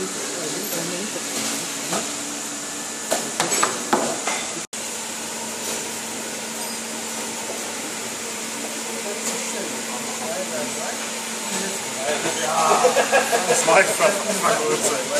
Das war einfach mal gut sein.